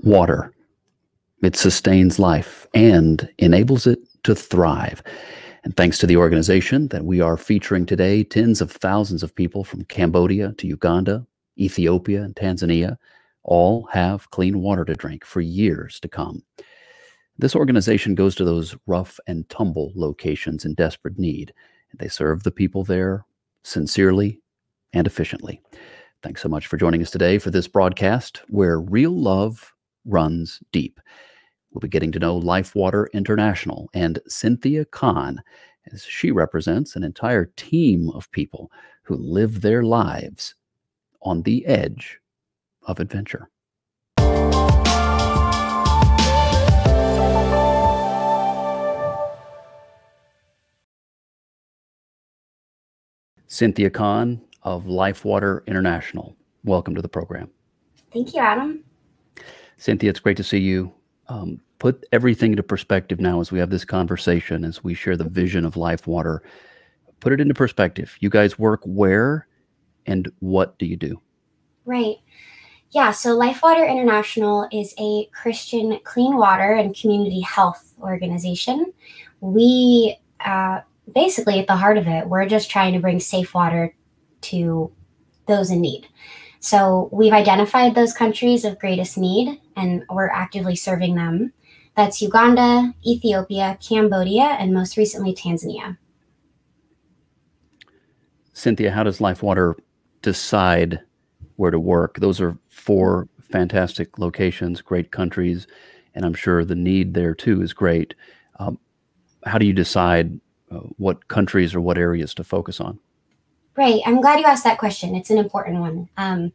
water. It sustains life and enables it to thrive. And thanks to the organization that we are featuring today, tens of thousands of people from Cambodia to Uganda, Ethiopia, and Tanzania all have clean water to drink for years to come. This organization goes to those rough and tumble locations in desperate need. And they serve the people there sincerely and efficiently. Thanks so much for joining us today for this broadcast where real love runs deep. We'll be getting to know Lifewater International and Cynthia Kahn as she represents an entire team of people who live their lives on the edge of adventure. Cynthia Kahn of Lifewater International. Welcome to the program. Thank you, Adam. Cynthia, it's great to see you. Um, put everything into perspective now as we have this conversation, as we share the vision of Lifewater. Put it into perspective. You guys work where and what do you do? Right. Yeah, so Lifewater International is a Christian clean water and community health organization. We uh, basically, at the heart of it, we're just trying to bring safe water to those in need. So we've identified those countries of greatest need and we're actively serving them. That's Uganda, Ethiopia, Cambodia, and most recently Tanzania. Cynthia, how does Lifewater decide where to work? Those are four fantastic locations, great countries, and I'm sure the need there too is great. Um, how do you decide uh, what countries or what areas to focus on? Right. I'm glad you asked that question. It's an important one. Um,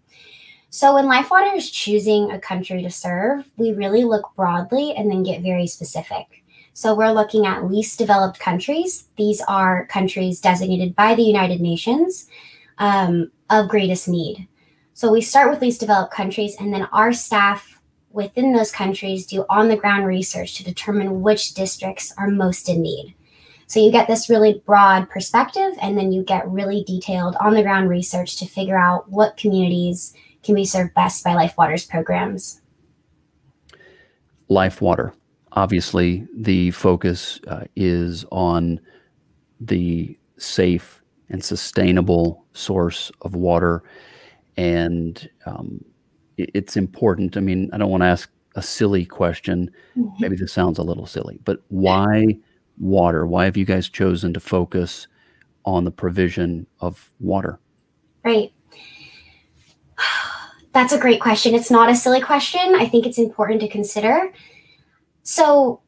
so, when Lifewater is choosing a country to serve, we really look broadly and then get very specific. So, we're looking at least developed countries. These are countries designated by the United Nations um, of greatest need. So, we start with least developed countries, and then our staff within those countries do on the ground research to determine which districts are most in need. So you get this really broad perspective, and then you get really detailed on the ground research to figure out what communities can be served best by Lifewater's programs. Lifewater. Obviously, the focus uh, is on the safe and sustainable source of water. And um, it's important. I mean, I don't want to ask a silly question. Mm-hmm. Maybe this sounds a little silly, but why water? Why have you guys chosen to focus on the provision of water? Right. That's a great question. It's not a silly question. I think it's important to consider. So,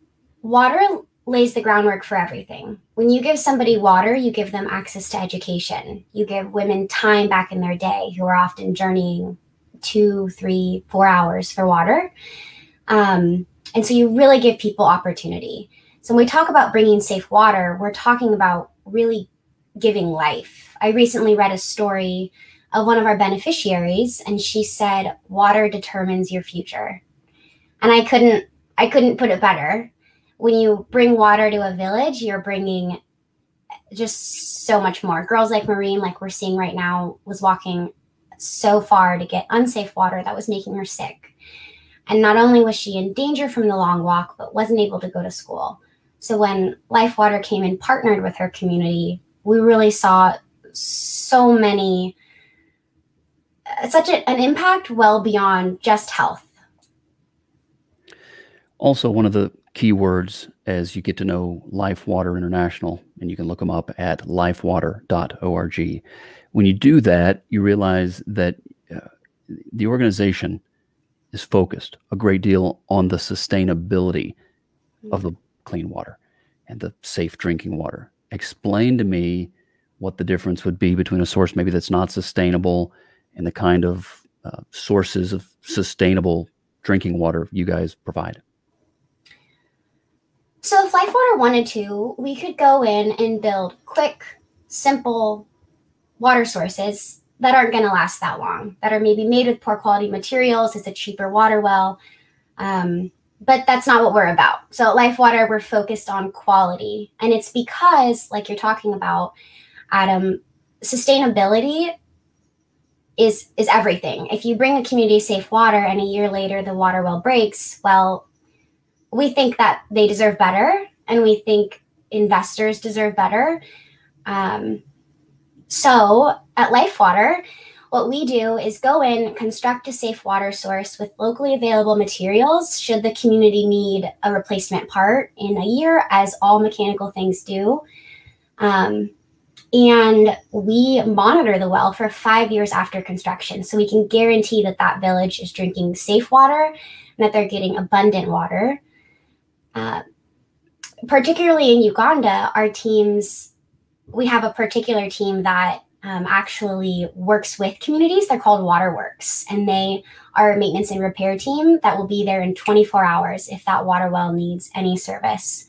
water lays the groundwork for everything. When you give somebody water, you give them access to education. You give women time back in their day who are often journeying two, three, four hours for water. Um, and so you really give people opportunity. So when we talk about bringing safe water, we're talking about really giving life. I recently read a story of one of our beneficiaries and she said water determines your future. And I couldn't I couldn't put it better. When you bring water to a village, you're bringing just so much more. Girls like Marine, like we're seeing right now, was walking so far to get unsafe water that was making her sick. And not only was she in danger from the long walk, but wasn't able to go to school. So when Lifewater came and partnered with her community, we really saw so many, such a, an impact well beyond just health. Also, one of the key words as you get to know Lifewater International, and you can look them up at lifewater.org. When you do that, you realize that uh, the organization is focused a great deal on the sustainability of the clean water and the safe drinking water. Explain to me what the difference would be between a source maybe that's not sustainable and the kind of uh, sources of sustainable drinking water you guys provide. So, if Lifewater wanted to, we could go in and build quick, simple water sources that aren't going to last that long, that are maybe made with poor quality materials. It's a cheaper water well. Um, but that's not what we're about. So at Lifewater, we're focused on quality. And it's because, like you're talking about, Adam, sustainability is is everything. If you bring a community safe water and a year later the water well breaks, well, we think that they deserve better, and we think investors deserve better. Um, so at Life Water, what we do is go in, construct a safe water source with locally available materials should the community need a replacement part in a year, as all mechanical things do. Um, and we monitor the well for five years after construction. So we can guarantee that that village is drinking safe water and that they're getting abundant water. Uh, particularly in Uganda, our teams, we have a particular team that um, actually works with communities. They're called Waterworks, and they are a maintenance and repair team that will be there in 24 hours if that water well needs any service.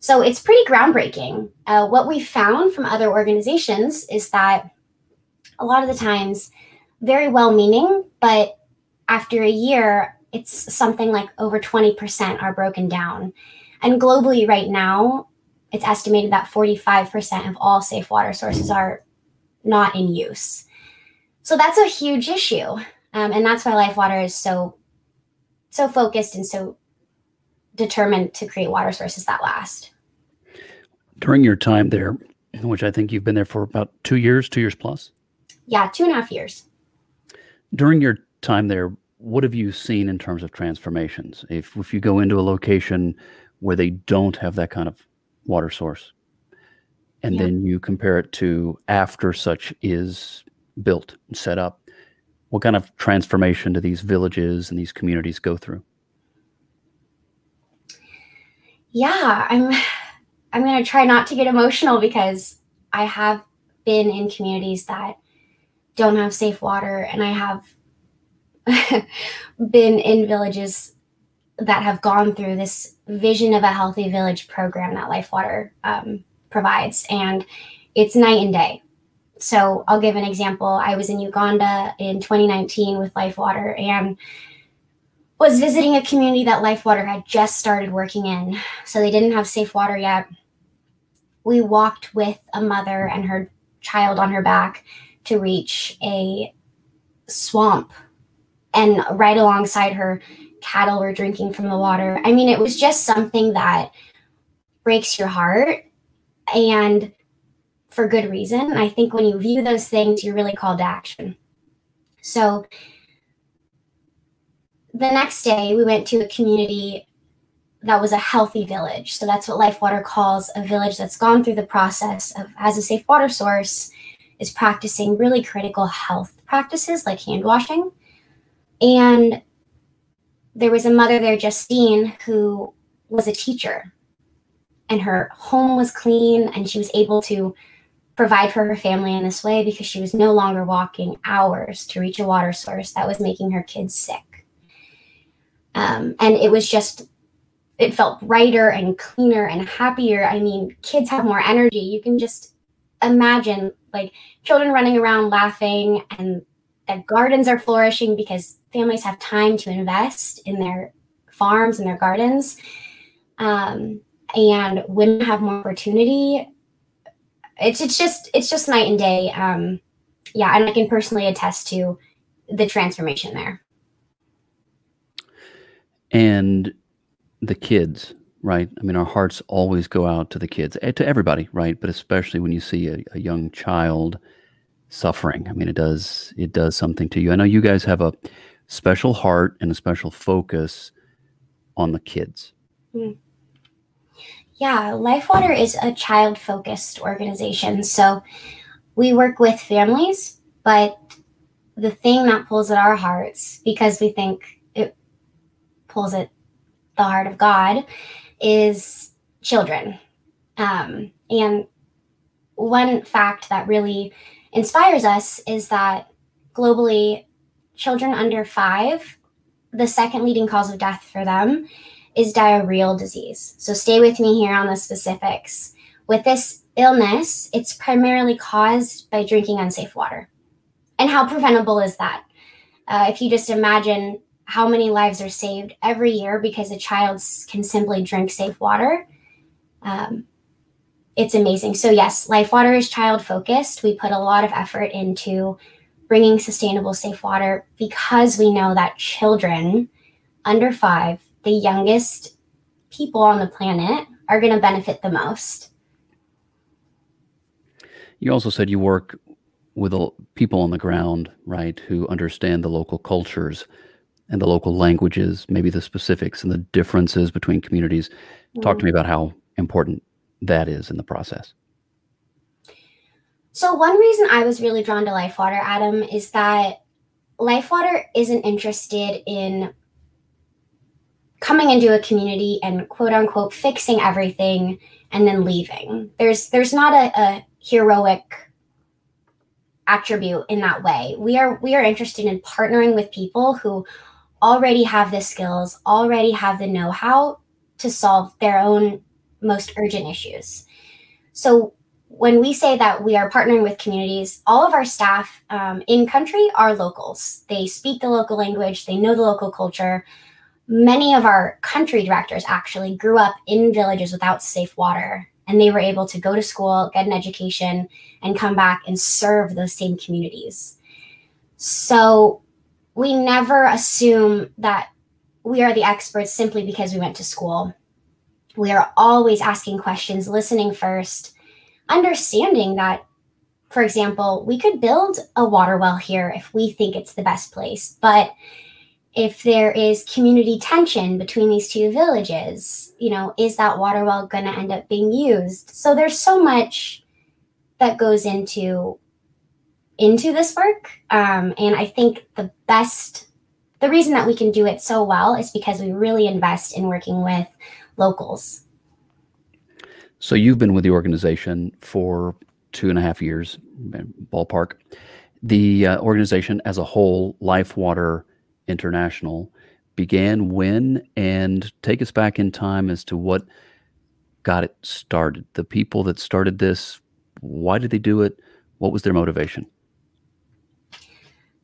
So it's pretty groundbreaking. Uh, what we found from other organizations is that a lot of the times, very well meaning, but after a year, it's something like over 20% are broken down. And globally, right now, it's estimated that 45% of all safe water sources are not in use. So that's a huge issue. Um, and that's why Life Water is so so focused and so determined to create water sources that last. During your time there, which I think you've been there for about two years, two years plus. Yeah, two and a half years. During your time there, what have you seen in terms of transformations? If if you go into a location where they don't have that kind of water source, and yeah. then you compare it to after such is built and set up what kind of transformation do these villages and these communities go through yeah i'm i'm going to try not to get emotional because i have been in communities that don't have safe water and i have been in villages that have gone through this vision of a healthy village program that life water um, provides. And it's night and day. So I'll give an example. I was in Uganda in 2019 with Life Water and was visiting a community that Lifewater had just started working in. So they didn't have safe water yet. We walked with a mother and her child on her back to reach a swamp. And right alongside her, cattle were drinking from the water. I mean, it was just something that breaks your heart and for good reason. I think when you view those things, you're really called to action. So the next day, we went to a community that was a healthy village. So that's what Life Water calls a village that's gone through the process of, as a safe water source, is practicing really critical health practices like hand washing. And there was a mother there, Justine, who was a teacher and her home was clean and she was able to provide for her family in this way because she was no longer walking hours to reach a water source that was making her kids sick. Um, and it was just, it felt brighter and cleaner and happier. I mean, kids have more energy. You can just imagine like children running around laughing and that gardens are flourishing because families have time to invest in their farms and their gardens. Um, and women have more opportunity it's it's just it's just night and day um yeah and i can personally attest to the transformation there and the kids right? I mean our hearts always go out to the kids eh, to everybody right? But especially when you see a, a young child suffering. I mean it does it does something to you. I know you guys have a special heart and a special focus on the kids. Mm. Yeah, LifeWater is a child focused organization. So we work with families, but the thing that pulls at our hearts, because we think pulls at the heart of God, is children. Um, and one fact that really inspires us is that globally, children under five, the second leading cause of death for them is diarrheal disease. So stay with me here on the specifics. With this illness, it's primarily caused by drinking unsafe water. And how preventable is that? Uh, if you just imagine how many lives are saved every year because a child can simply drink safe water, um, it's amazing. So, yes, Life Water is child focused. We put a lot of effort into bringing sustainable, safe water because we know that children under five, the youngest people on the planet, are going to benefit the most. You also said you work with people on the ground, right, who understand the local cultures and the local languages, maybe the specifics and the differences between communities. Mm. Talk to me mm-hmm. about how important that is in the process. So, one reason I was really drawn to LifeWater, Adam, is that LifeWater isn't interested in coming into a community and quote unquote fixing everything and then leaving. There's there's not a, a heroic attribute in that way. We are we are interested in partnering with people who already have the skills, already have the know-how to solve their own most urgent issues. So when we say that we are partnering with communities, all of our staff um, in country are locals. They speak the local language, they know the local culture. Many of our country directors actually grew up in villages without safe water, and they were able to go to school, get an education, and come back and serve those same communities. So we never assume that we are the experts simply because we went to school. We are always asking questions, listening first, understanding that, for example, we could build a water well here if we think it's the best place. But if there is community tension between these two villages, you know, is that water well going to end up being used? So there's so much that goes into into this work. Um, and I think the best, the reason that we can do it so well is because we really invest in working with locals. So you've been with the organization for two and a half years, ballpark. The uh, organization as a whole, Lifewater International, began when, and take us back in time as to what got it started. The people that started this, why did they do it? What was their motivation?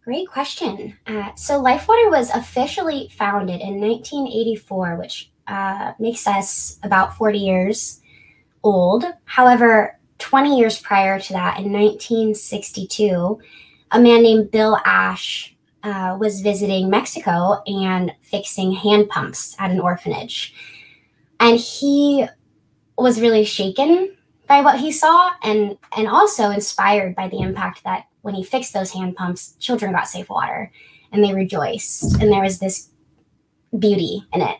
Great question. Uh, so, LifeWater was officially founded in 1984, which uh, makes us about 40 years old. However, 20 years prior to that, in 1962, a man named Bill Ashe uh, was visiting Mexico and fixing hand pumps at an orphanage. And he was really shaken by what he saw and, and also inspired by the impact that when he fixed those hand pumps, children got safe water and they rejoiced. And there was this beauty in it.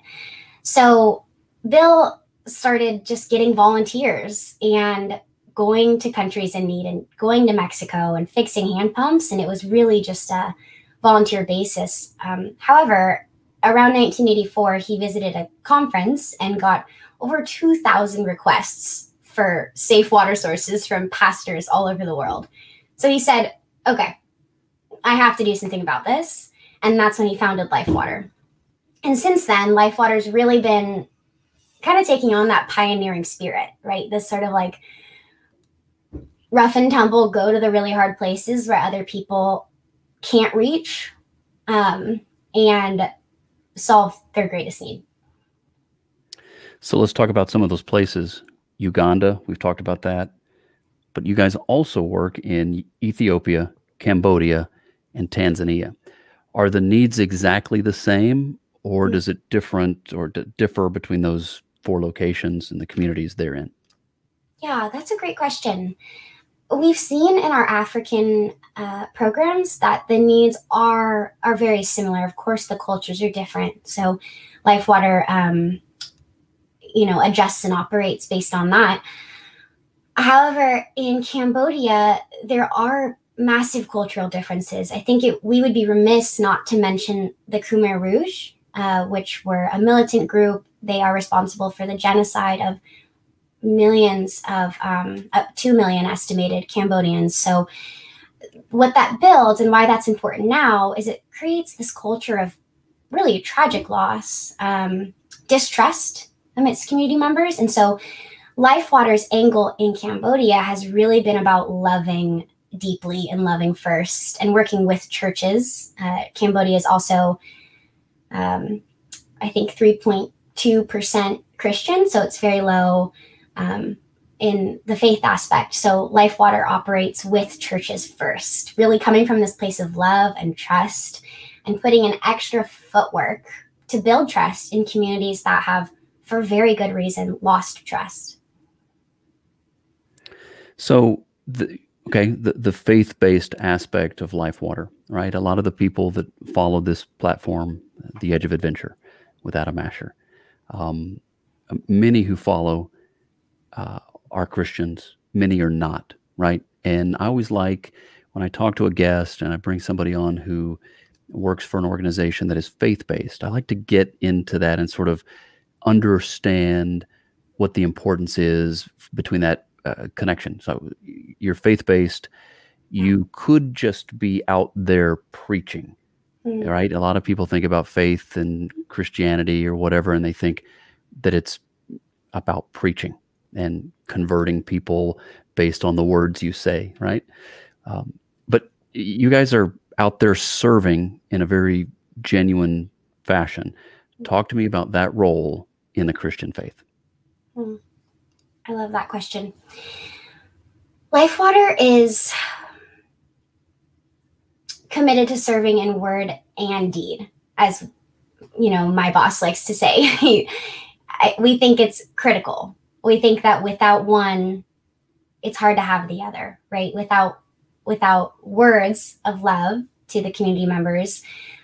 So Bill started just getting volunteers and going to countries in need and going to Mexico and fixing hand pumps. And it was really just a volunteer basis. Um, however, around 1984, he visited a conference and got over 2,000 requests for safe water sources from pastors all over the world. So he said, okay, I have to do something about this. And that's when he founded LifeWater. And since then, LifeWater's really been kind of taking on that pioneering spirit, right? This sort of like rough and tumble, go to the really hard places where other people can't reach um, and solve their greatest need. So let's talk about some of those places. Uganda, we've talked about that but you guys also work in Ethiopia, Cambodia, and Tanzania. Are the needs exactly the same, or does it different or differ between those four locations and the communities they're in? Yeah, that's a great question. We've seen in our African uh, programs that the needs are are very similar. Of course, the cultures are different. So, LifeWater, um, you know, adjusts and operates based on that. However, in Cambodia, there are massive cultural differences. I think it, we would be remiss not to mention the Khmer Rouge, uh, which were a militant group. They are responsible for the genocide of millions of, um, uh, 2 million estimated Cambodians. So, what that builds and why that's important now is it creates this culture of really tragic loss, um, distrust amidst community members. And so, LifeWater's angle in Cambodia has really been about loving deeply and loving first and working with churches. Uh, Cambodia is also, um, I think, 3.2% Christian, so it's very low um, in the faith aspect. So Life Water operates with churches first, really coming from this place of love and trust and putting an extra footwork to build trust in communities that have, for very good reason, lost trust. So, the, okay, the, the faith based aspect of Life Water, right? A lot of the people that follow this platform, The Edge of Adventure with Adam Asher, um, many who follow uh, are Christians, many are not, right? And I always like when I talk to a guest and I bring somebody on who works for an organization that is faith based, I like to get into that and sort of understand what the importance is between that uh, connection. So you're faith based, you could just be out there preaching, mm. right? A lot of people think about faith and Christianity or whatever, and they think that it's about preaching and converting people based on the words you say, right? Um, but you guys are out there serving in a very genuine fashion. Talk to me about that role in the Christian faith. Mm. I love that question. Life Water is committed to serving in word and deed, as you know, my boss likes to say. We think it's critical. We think that without one, it's hard to have the other, right? Without without words of love to the community members,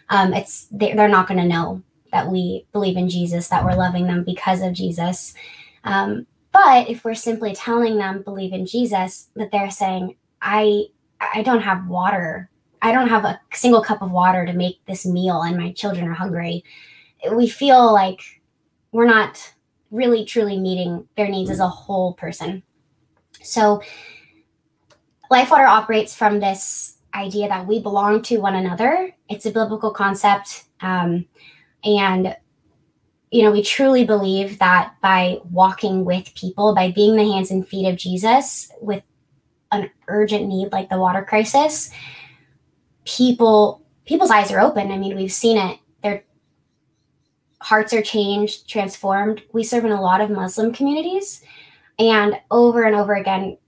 um, it's they, are not going to know that we believe in Jesus, that we're loving them because of Jesus. Um, but if we're simply telling them believe in Jesus, that they're saying, I I don't have water. I don't have a single cup of water to make this meal and my children are hungry. We feel like we're not really truly meeting their needs as a whole person. So LifeWater operates from this idea that we belong to one another. It's a biblical concept. Um, and you know, we truly believe that by walking with people, by being the hands and feet of Jesus with an urgent need like the water crisis, people people's eyes are open. I mean, we've seen it. Their hearts are changed, transformed. We serve in a lot of Muslim communities, and over and over again,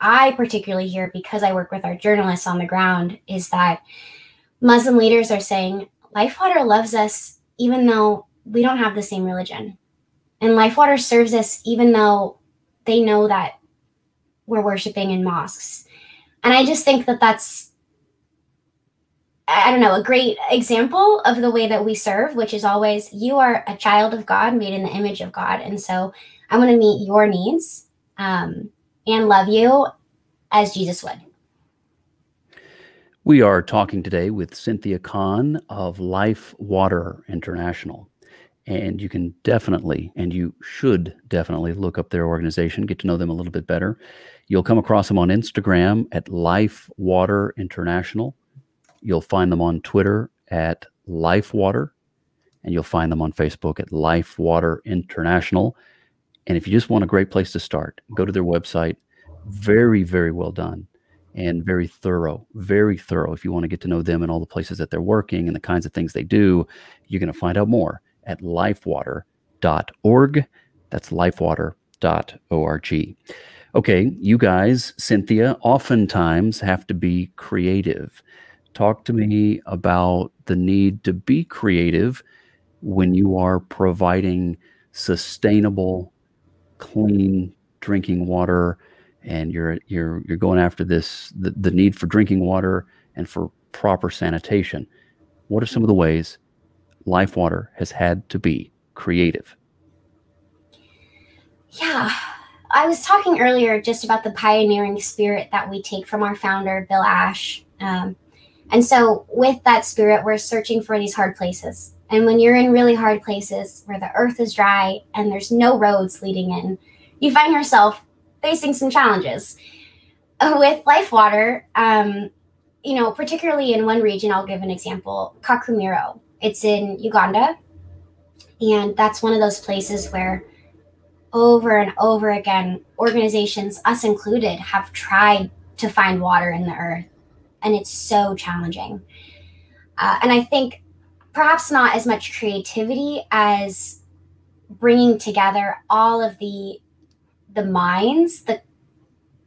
I particularly hear because I work with our journalists on the ground is that Muslim leaders are saying Lifewater loves us even though we don't have the same religion. And Lifewater serves us even though they know that we're worshiping in mosques. And I just think that that's, I don't know, a great example of the way that we serve, which is always you are a child of God made in the image of God. And so I want to meet your needs um, and love you as Jesus would. We are talking today with Cynthia Kahn of Life Water International. And you can definitely, and you should definitely look up their organization, get to know them a little bit better. You'll come across them on Instagram at Life Water International. You'll find them on Twitter at Life Water, and you'll find them on Facebook at Life Water International. And if you just want a great place to start, go to their website. Very, very well done and very thorough, very thorough. If you want to get to know them and all the places that they're working and the kinds of things they do, you're going to find out more at lifewater.org. That's lifewater.org. Okay, you guys, Cynthia, oftentimes have to be creative. Talk to me about the need to be creative when you are providing sustainable, clean drinking water and you're you're you're going after this the, the need for drinking water and for proper sanitation. What are some of the ways LifeWater has had to be creative. Yeah. I was talking earlier just about the pioneering spirit that we take from our founder, Bill Ashe. Um, and so, with that spirit, we're searching for these hard places. And when you're in really hard places where the earth is dry and there's no roads leading in, you find yourself facing some challenges. With Life Water, um, you know, particularly in one region, I'll give an example Kakumiro. It's in Uganda. And that's one of those places where over and over again, organizations, us included, have tried to find water in the earth. And it's so challenging. Uh, and I think perhaps not as much creativity as bringing together all of the the minds, the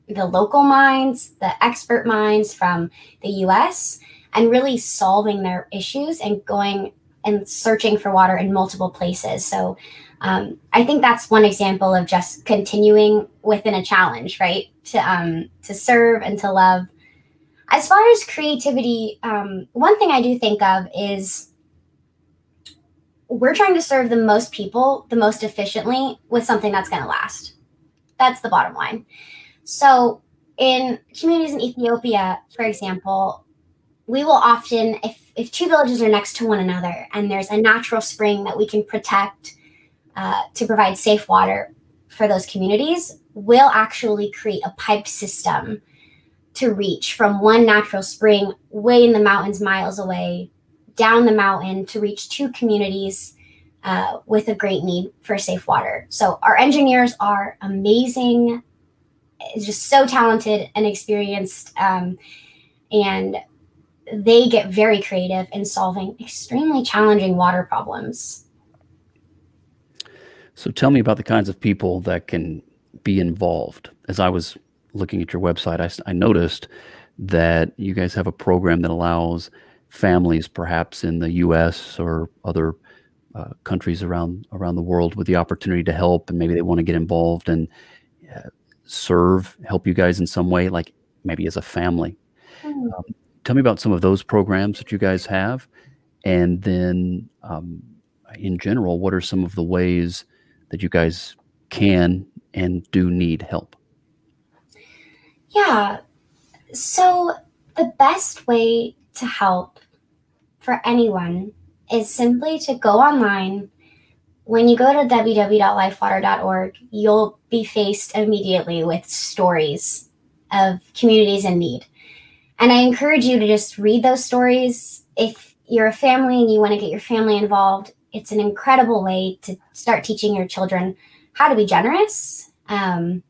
the local minds, the expert minds from the US, and really solving their issues and going and searching for water in multiple places. So um, I think that's one example of just continuing within a challenge, right? To um, to serve and to love. As far as creativity, um, one thing I do think of is we're trying to serve the most people the most efficiently with something that's going to last. That's the bottom line. So, in communities in Ethiopia, for example, we will often, if, if two villages are next to one another and there's a natural spring that we can protect uh, to provide safe water for those communities, we'll actually create a pipe system to reach from one natural spring way in the mountains, miles away, down the mountain to reach two communities uh, with a great need for safe water. So our engineers are amazing, just so talented and experienced, um, and they get very creative in solving extremely challenging water problems. So tell me about the kinds of people that can be involved. As I was looking at your website, I, I noticed that you guys have a program that allows families, perhaps in the U.S. or other uh, countries around around the world, with the opportunity to help, and maybe they want to get involved and uh, serve, help you guys in some way, like maybe as a family. Mm. Um, tell me about some of those programs that you guys have, and then um, in general, what are some of the ways that you guys can and do need help? Yeah. So the best way to help for anyone is simply to go online. When you go to www.lifewater.org, you'll be faced immediately with stories of communities in need. And I encourage you to just read those stories. If you're a family and you want to get your family involved, it's an incredible way to start teaching your children how to be generous, um,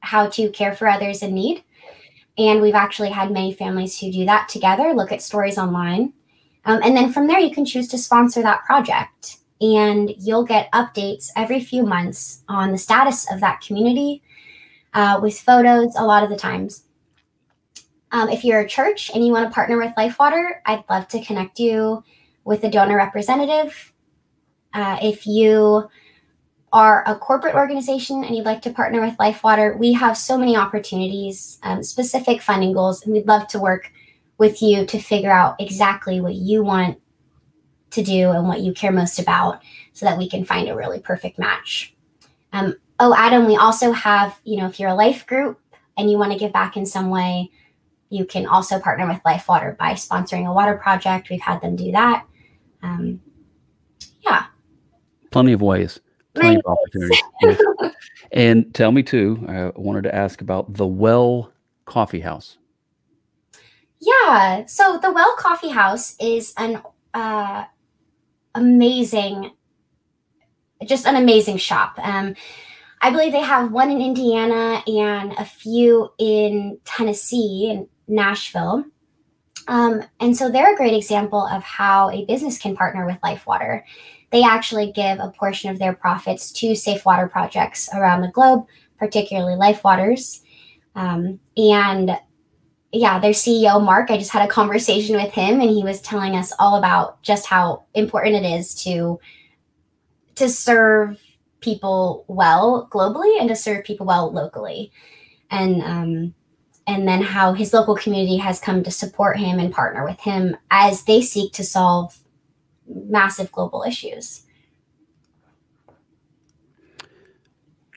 how to care for others in need. And we've actually had many families who do that together, look at stories online. Um, and then from there, you can choose to sponsor that project. And you'll get updates every few months on the status of that community uh, with photos a lot of the times. Um, if you're a church and you want to partner with LifeWater, I'd love to connect you with a donor representative. Uh, if you are a corporate organization and you'd like to partner with LifeWater, we have so many opportunities, um, specific funding goals, and we'd love to work with you to figure out exactly what you want to do and what you care most about so that we can find a really perfect match. Um, oh, Adam, we also have, you know, if you're a life group and you want to give back in some way, you can also partner with LifeWater by sponsoring a water project. We've had them do that. Um, yeah. Plenty of ways, plenty of opportunities. and tell me too, I wanted to ask about the Well Coffee House. Yeah. So the Well Coffee House is an uh, amazing, just an amazing shop. Um, I believe they have one in Indiana and a few in Tennessee and Nashville. Um, and so they're a great example of how a business can partner with LifeWater. They actually give a portion of their profits to safe water projects around the globe, particularly LifeWaters. Um, and yeah, their CEO, Mark, I just had a conversation with him and he was telling us all about just how important it is to to serve people well globally and to serve people well locally. And um, and then how his local community has come to support him and partner with him as they seek to solve massive global issues.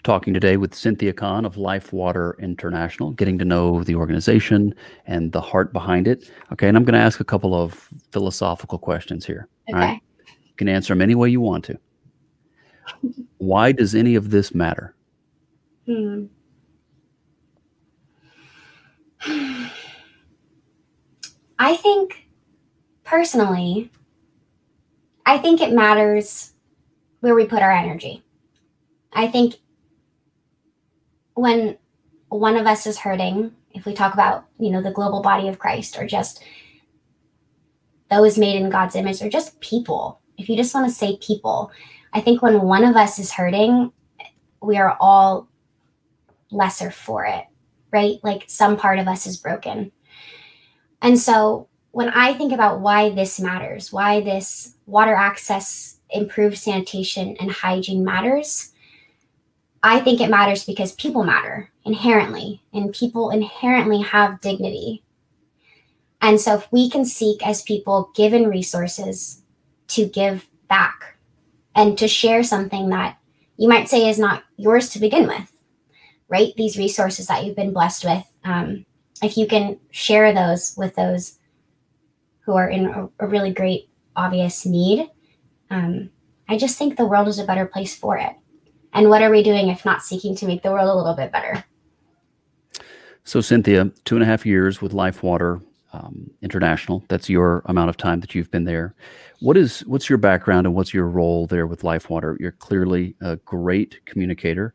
Talking today with Cynthia Kahn of Life Water International, getting to know the organization and the heart behind it. Okay, and I'm going to ask a couple of philosophical questions here. Okay. Right? You can answer them any way you want to. Why does any of this matter? Hmm. I think personally, I think it matters where we put our energy. I think when one of us is hurting, if we talk about, you know, the global body of Christ or just those made in God's image or just people, if you just want to say people, I think when one of us is hurting, we are all lesser for it, right? Like some part of us is broken. And so when I think about why this matters, why this water access, improved sanitation, and hygiene matters, I think it matters because people matter inherently, and people inherently have dignity. And so, if we can seek as people given resources to give back and to share something that you might say is not yours to begin with, right? These resources that you've been blessed with, um, if you can share those with those who are in a, a really great, obvious need, um, I just think the world is a better place for it. And what are we doing if not seeking to make the world a little bit better? So, Cynthia, two and a half years with LifeWater um, International. That's your amount of time that you've been there. What is what's your background and what's your role there with LifeWater? You're clearly a great communicator.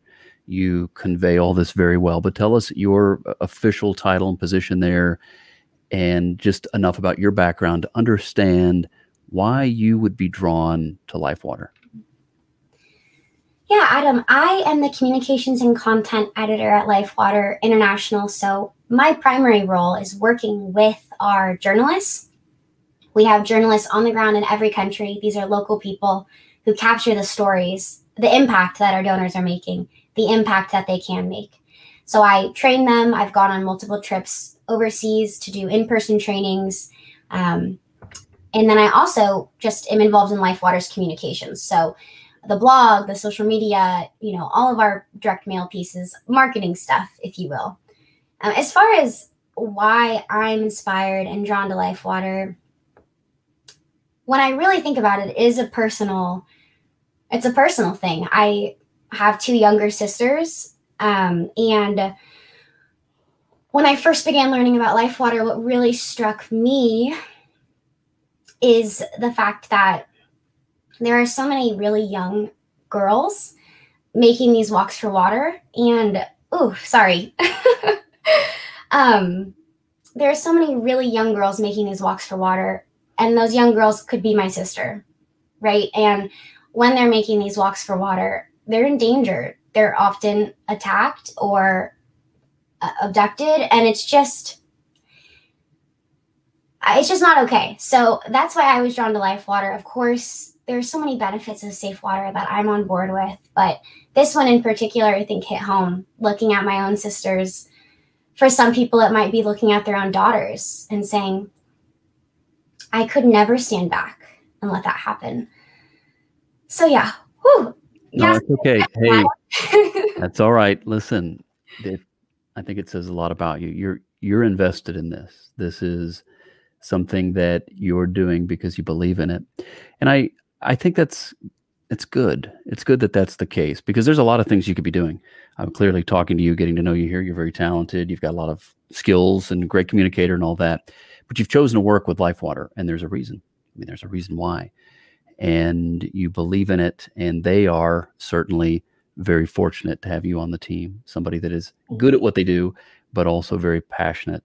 You convey all this very well. But tell us your uh, official title and position there, and just enough about your background to understand why you would be drawn to Lifewater. Yeah, Adam, I am the communications and content editor at LifeWater International. So, my primary role is working with our journalists. We have journalists on the ground in every country. These are local people who capture the stories, the impact that our donors are making, the impact that they can make. So, I train them. I've gone on multiple trips overseas to do in person trainings. Um, and then I also just am involved in LifeWater's communications. So, the blog, the social media, you know, all of our direct mail pieces, marketing stuff, if you will. Um, as far as why I'm inspired and drawn to Life Water, when I really think about it, it is a personal, it's a personal thing. I have two younger sisters, um, and when I first began learning about Life Water, what really struck me is the fact that there are so many really young girls making these walks for water and oh sorry. Um there are so many really young girls making these walks for water and those young girls could be my sister right? And when they're making these walks for water they're in danger they're often attacked or uh, abducted and it's just it's just not okay so that's why i was drawn to life water of course there's so many benefits of safe water that I'm on board with, but this one in particular, I think hit home. Looking at my own sisters, for some people, it might be looking at their own daughters and saying, I could never stand back and let that happen. So, yeah. Whew. No, it's okay. Hey, that's all right. Listen, it, I think it says a lot about you. You're you're invested in this. This is something that you're doing because you believe in it. And I I think that's it's good. It's good that that's the case because there's a lot of things you could be doing. I'm clearly talking to you, getting to know you here. You're very talented. You've got a lot of skills and great communicator and all that. But you've chosen to work with LifeWater, and there's a reason. I mean, there's a reason why. And you believe in it, and they are certainly very fortunate to have you on the team. Somebody that is good at what they do, but also very passionate,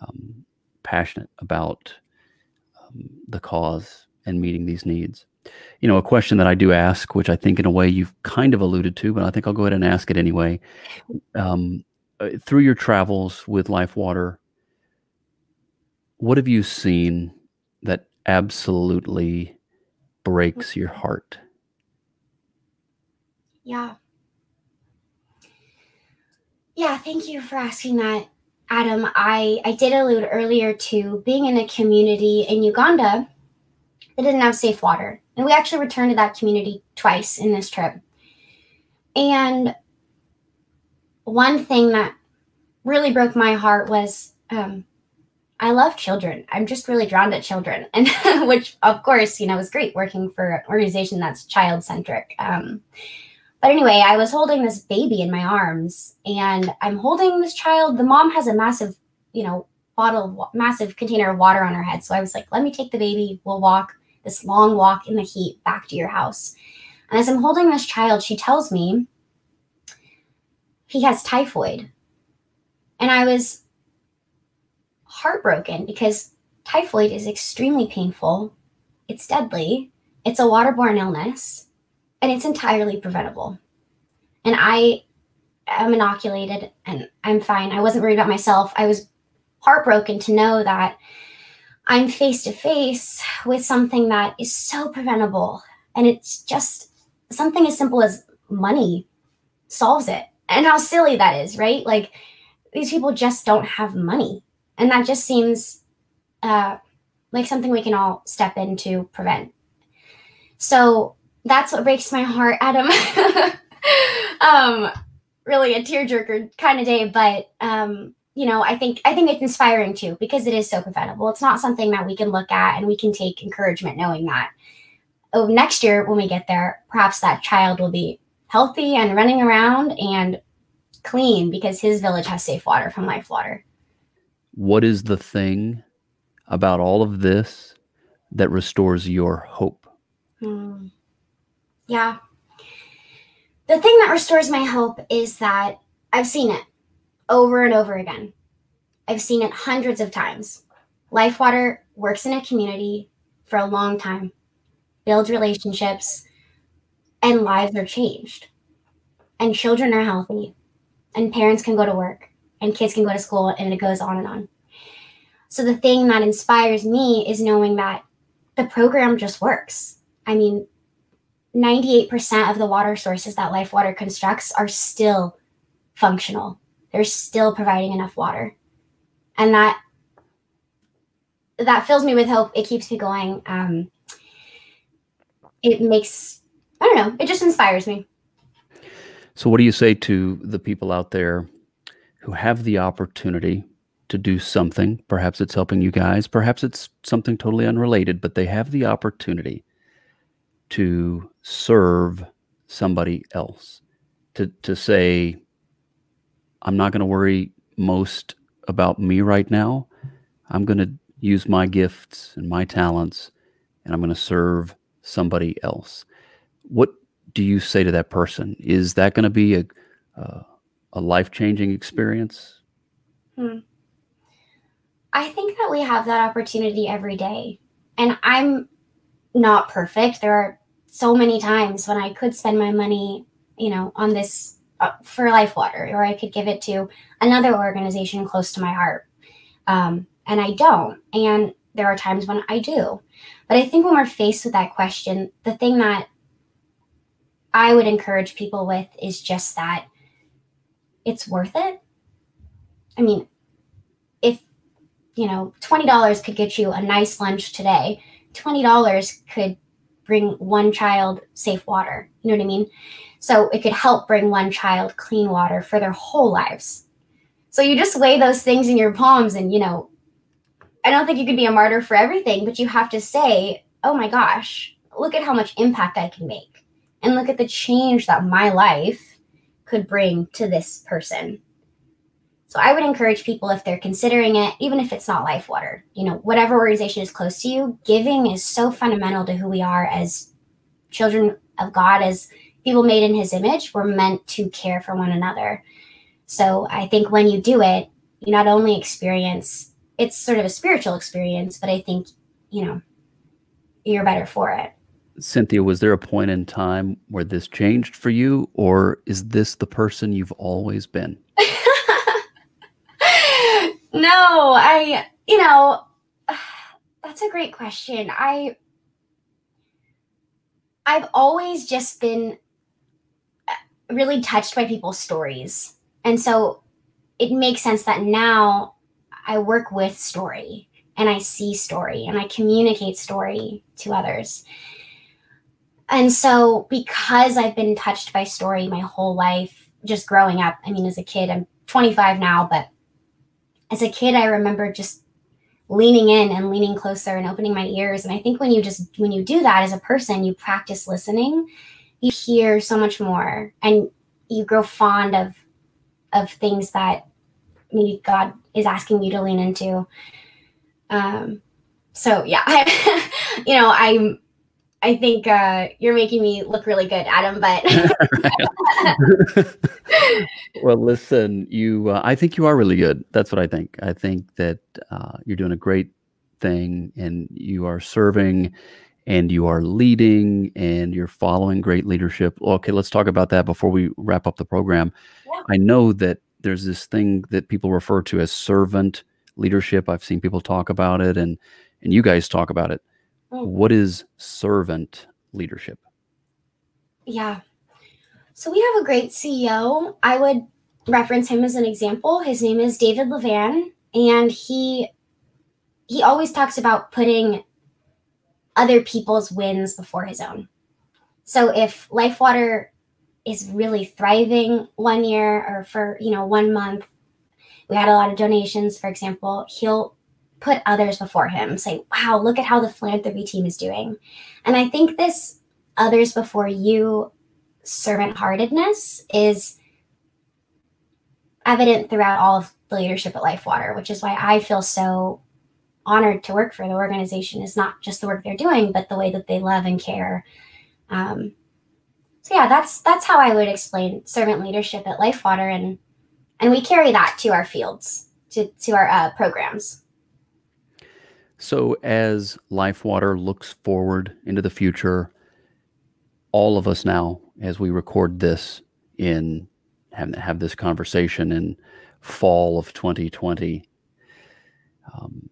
um, passionate about um, the cause and meeting these needs you know, a question that I do ask, which I think in a way you've kind of alluded to, but I think I'll go ahead and ask it anyway. Um, uh, through your travels with Lifewater, what have you seen that absolutely breaks your heart? Yeah. Yeah, thank you for asking that, Adam. I, I did allude earlier to being in a community in Uganda that didn't have safe water. And we actually returned to that community twice in this trip. And one thing that really broke my heart was um, I love children. I'm just really drawn to children, and which, of course, you know, is great working for an organization that's child centric. Um, but anyway, I was holding this baby in my arms, and I'm holding this child. The mom has a massive, you know, bottle, massive container of water on her head. So I was like, "Let me take the baby. We'll walk." this long walk in the heat back to your house. And as I'm holding this child, she tells me he has typhoid. And I was heartbroken because typhoid is extremely painful, it's deadly, it's a waterborne illness, and it's entirely preventable. And I I'm inoculated and I'm fine. I wasn't worried about myself. I was heartbroken to know that I'm face to face with something that is so preventable. And it's just something as simple as money solves it. And how silly that is, right? Like these people just don't have money. And that just seems uh, like something we can all step in to prevent. So that's what breaks my heart, Adam. um, really a tearjerker kind of day, but um, you know, I think I think it's inspiring too because it is so preventable. It's not something that we can look at and we can take encouragement knowing that oh, next year when we get there, perhaps that child will be healthy and running around and clean because his village has safe water from Life Water. What is the thing about all of this that restores your hope? Hmm. Yeah. The thing that restores my hope is that I've seen it over and over again. I've seen it hundreds of times. Life Water works in a community for a long time, builds relationships, and lives are changed. And children are healthy, and parents can go to work, and kids can go to school, and it goes on and on. So, the thing that inspires me is knowing that the program just works. I mean, 98% of the water sources that Life Water constructs are still functional they're still providing enough water. And that that fills me with hope. It keeps me going. Um, it makes I don't know, it just inspires me. So what do you say to the people out there who have the opportunity to do something? Perhaps it's helping you guys, perhaps it's something totally unrelated, but they have the opportunity to serve somebody else. To to say, I'm not going to worry most about me right now. I'm going to use my gifts and my talents and I'm going to serve somebody else. What do you say to that person? Is that going to be a, uh, a life changing experience? Hmm. I think that we have that opportunity every day. And I'm not perfect. There are so many times when I could spend my money, you know, on this uh, for Life Water, or I could give it to another organization close to my heart. Um, and I don't. And there are times when I do. But I think when we're faced with that question, the thing that I would encourage people with is just that it's worth it. I mean, if, you know, $20 could get you a nice lunch today, $20 could bring one child safe water. You know what I mean? So it could help bring one child clean water for their whole lives. So you just weigh those things in your palms and, you know, I don't think you could be a martyr for everything, but you have to say, oh my gosh, look at how much impact I can make. And look at the change that my life could bring to this person. So I would encourage people if they're considering it, even if it's not Life Water, you know, whatever organization is close to you, giving is so fundamental to who we are as children of God, as people made in his image were meant to care for one another. So I think when you do it, you not only experience it's sort of a spiritual experience, but I think, you know, you're better for it. Cynthia, was there a point in time where this changed for you, or is this the person you've always been? no, I, you know, that's a great question. I, I've always just been uh, really touched by people's stories. And so it makes sense that now I work with story and I see story and I communicate story to others. And so because I've been touched by story my whole life, just growing up, I mean, as a kid, I'm 25 now, but as a kid, I remember just leaning in and leaning closer and opening my ears. And I think when you just, when you do that as a person, you practice listening you hear so much more and you grow fond of of things that maybe God is asking you to lean into. Um, so yeah, I, you know, I'm, I think uh, you're making me look really good, Adam. But well, listen, you, uh, I think you are really good. That's what I think. I think that uh, you're doing a great thing, and you are serving and you are leading and you're following great leadership. Okay, let's talk about that before we wrap up the program. Yeah. I know that there's this thing that people refer to as servant leadership. I've seen people talk about it and and you guys talk about it. Mm. What is servant leadership? Yeah. So we have a great CEO. I would reference him as an example. His name is David Levan and he he always talks about putting other people's wins before his own. So if LifeWater is really thriving one year or for, you know, one month, we had a lot of donations, for example, he'll put others before him, say, wow, look at how the philanthropy team is doing. And I think this others before you servant heartedness is evident throughout all of the leadership at LifeWater, which is why I feel so honored to work for the organization is not just the work they're doing, but the way that they love and care. Um, so yeah, that's that's how I would explain servant leadership at LifeWater, and and we carry that to our fields, to to our uh, programs. So as LifeWater looks forward into the future, all of us now, as we record this in have, have this conversation in fall of 2020. Um,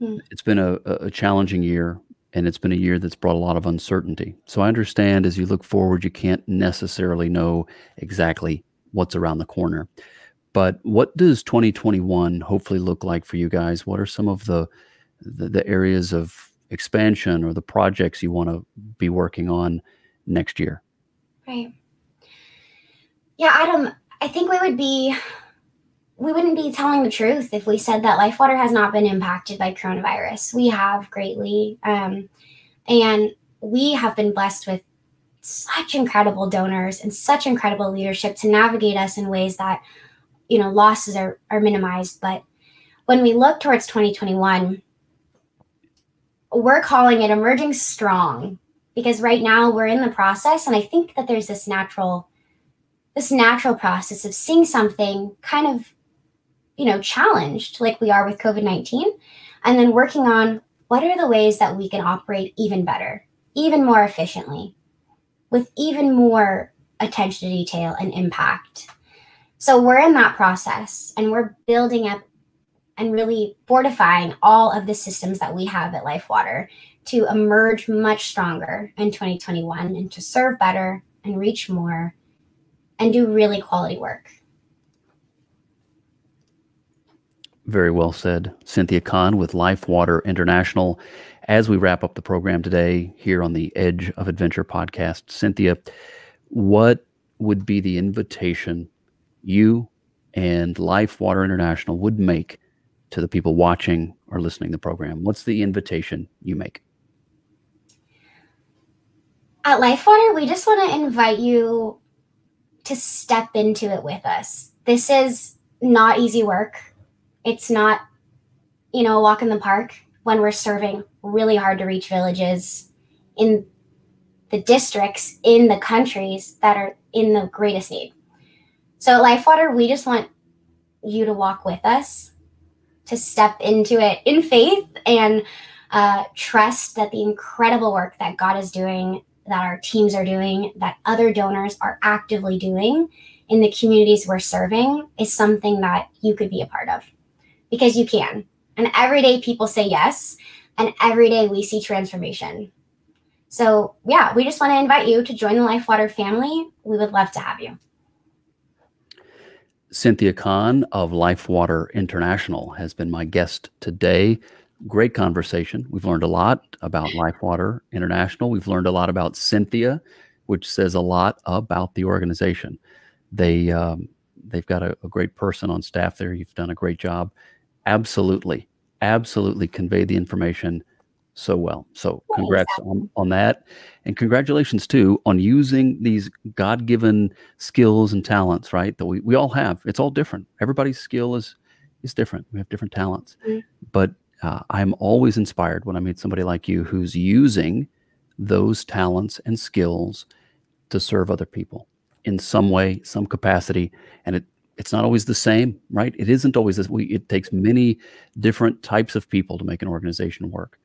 Mm. It's been a, a challenging year, and it's been a year that's brought a lot of uncertainty. So I understand as you look forward, you can't necessarily know exactly what's around the corner. But what does 2021 hopefully look like for you guys? What are some of the the, the areas of expansion or the projects you want to be working on next year? Right. Yeah, Adam, I think we would be we wouldn't be telling the truth if we said that LifeWater has not been impacted by coronavirus. We have greatly. Um, and we have been blessed with such incredible donors and such incredible leadership to navigate us in ways that, you know, losses are, are minimized. But when we look towards 2021, we're calling it emerging strong because right now we're in the process. And I think that there's this natural, this natural process of seeing something kind of you know, challenged like we are with COVID 19, and then working on what are the ways that we can operate even better, even more efficiently, with even more attention to detail and impact. So we're in that process and we're building up and really fortifying all of the systems that we have at LifeWater to emerge much stronger in 2021 and to serve better and reach more and do really quality work. Very well said. Cynthia Kahn with LifeWater International. As we wrap up the program today here on the Edge of Adventure podcast, Cynthia, what would be the invitation you and LifeWater International would make to the people watching or listening to the program? What's the invitation you make? At LifeWater, we just want to invite you to step into it with us. This is not easy work it's not, you know, a walk in the park when we're serving really hard to reach villages in the districts in the countries that are in the greatest need. So at LifeWater, we just want you to walk with us, to step into it in faith and uh, trust that the incredible work that God is doing, that our teams are doing, that other donors are actively doing in the communities we're serving is something that you could be a part of because you can. And every day people say yes, and every day we see transformation. So, yeah, we just want to invite you to join the LifeWater family. We would love to have you. Cynthia Kahn of LifeWater International has been my guest today. Great conversation. We've learned a lot about LifeWater International. We've learned a lot about Cynthia, which says a lot about the organization. They um, they've got a, a great person on staff there. You've done a great job absolutely, absolutely convey the information so well. So congrats on, on that. And congratulations too on using these God given skills and talents, right? That we, we all have. It's all different. Everybody's skill is is different. We have different talents. Mm-hmm. But uh, I'm always inspired when I meet somebody like you who's using those talents and skills to serve other people in some way, some capacity. And it it's not always the same, right? It isn't always this. We, it takes many different types of people to make an organization work,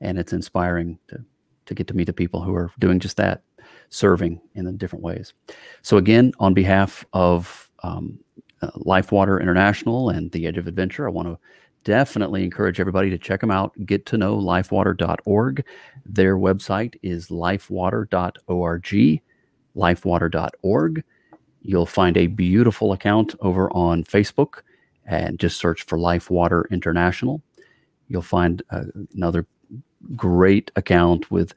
and it's inspiring to to get to meet the people who are doing just that, serving in different ways. So again, on behalf of um, uh, Life Water International and the Edge of Adventure, I want to definitely encourage everybody to check them out. Get to know lifewater.org. Their website is lifewater.org, lifewater.org. You'll find a beautiful account over on Facebook and just search for Lifewater International. You'll find uh, another great account with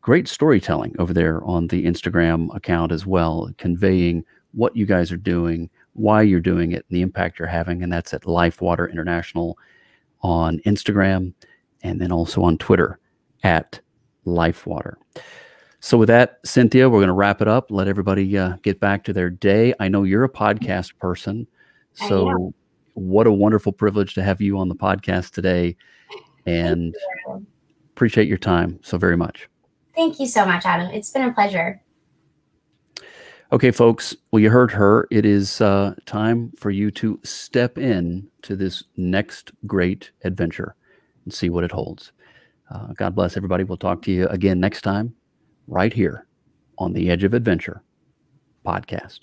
great storytelling over there on the Instagram account as well, conveying what you guys are doing, why you're doing it, and the impact you're having. And that's at Lifewater International on Instagram and then also on Twitter at Lifewater. So, with that, Cynthia, we're going to wrap it up. Let everybody uh, get back to their day. I know you're a podcast person. So, what a wonderful privilege to have you on the podcast today. And appreciate your time so very much. Thank you so much, Adam. It's been a pleasure. Okay, folks. Well, you heard her. It is uh, time for you to step in to this next great adventure and see what it holds. Uh, God bless everybody. We'll talk to you again next time right here on the Edge of Adventure podcast.